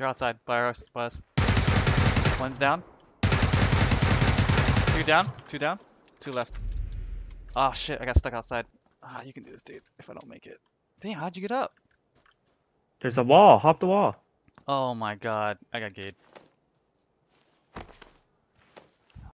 They're outside by us. By. One's down. Two down. Two down. Two left. Oh shit! I got stuck outside. Ah, you can do this, dude. If I don't make it. Damn, how'd you get up? There's a wall. Hop the wall. Oh my god, I got gate.